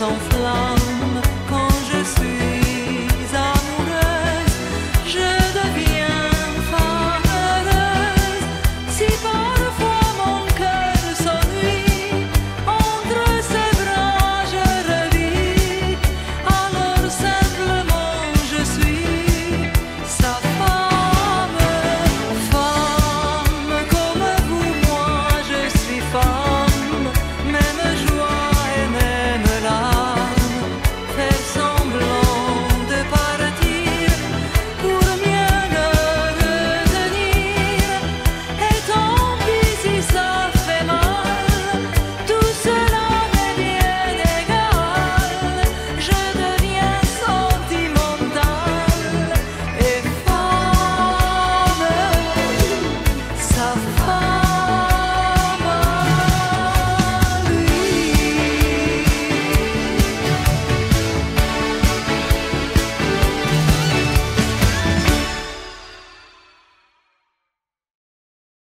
são